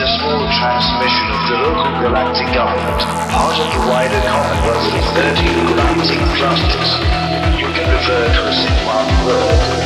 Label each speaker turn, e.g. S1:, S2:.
S1: a small transmission of the local galactic government, part of the wider commonwealth of 13 galactic clusters. You can refer to a in one word.